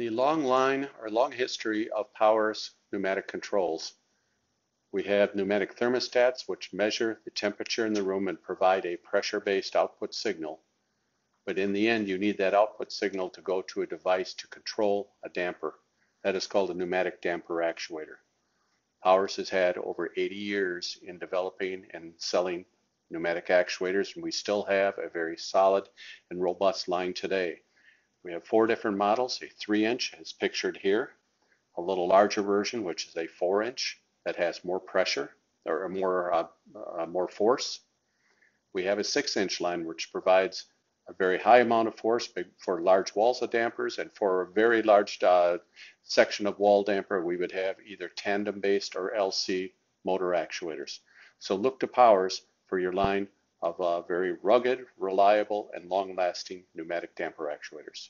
the long line or long history of Powers pneumatic controls, we have pneumatic thermostats which measure the temperature in the room and provide a pressure-based output signal. But in the end, you need that output signal to go to a device to control a damper. That is called a pneumatic damper actuator. Powers has had over 80 years in developing and selling pneumatic actuators, and we still have a very solid and robust line today. We have four different models, a 3-inch as pictured here, a little larger version which is a 4-inch that has more pressure or more, uh, uh, more force. We have a 6-inch line which provides a very high amount of force for large walls of dampers and for a very large uh, section of wall damper we would have either tandem based or LC motor actuators. So look to Powers for your line of uh, very rugged, reliable, and long-lasting pneumatic damper actuators.